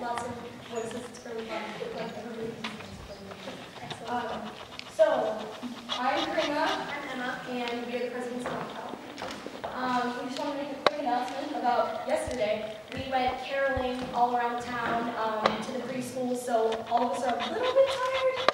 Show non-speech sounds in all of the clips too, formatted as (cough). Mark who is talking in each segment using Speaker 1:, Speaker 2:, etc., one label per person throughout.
Speaker 1: lots of voices, it's really fun. Um, so, I'm Karina. Emma. And we are the presidents of Mount um, we just want to make a quick announcement about yesterday. We went caroling all around town um, to the preschool, so all of us are a little bit tired.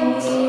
Speaker 2: Much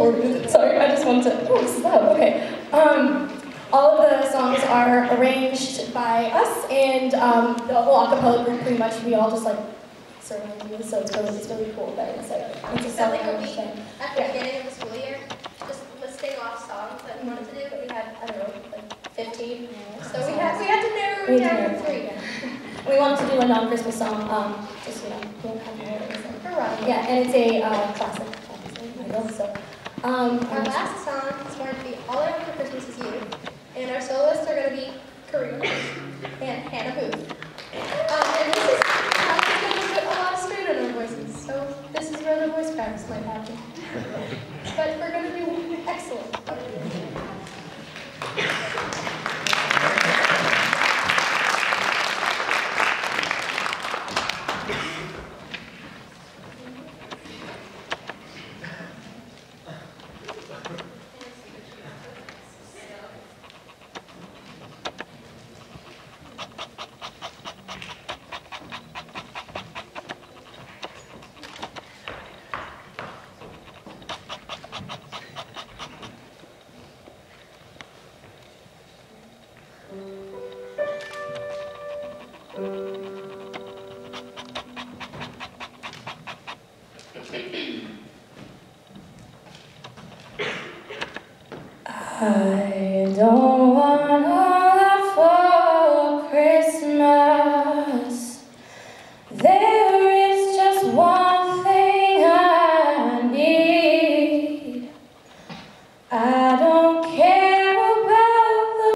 Speaker 2: (laughs)
Speaker 1: sorry, I just wanted to. Oh, stop. Okay. Um, all of the songs are arranged by us, and um, the whole acapella group pretty much we all just like sort of do this, so it's really, it's really cool. But it's like it's a
Speaker 3: that like a week
Speaker 1: thing.
Speaker 3: at the beginning of the school year, just listing off songs that you wanted to do?
Speaker 1: We had I don't know like 15.
Speaker 3: So we had, we had to narrow
Speaker 1: We
Speaker 3: it down to three. (laughs)
Speaker 1: We wanted to do a non-Christmas song, um, just you know, we don't have more or something.
Speaker 3: For
Speaker 1: Colorado. Yeah, and it's a uh, classic, obviously, So, um,
Speaker 3: Our last song is going to be All I Want for Christmas Is You. And our soloists are going to be Karina and Hannah Booth. Um, and this is probably going to put a lot of strain on our voices. So this is where the voice cracks might happen. But we're going to do excellent.
Speaker 2: I don't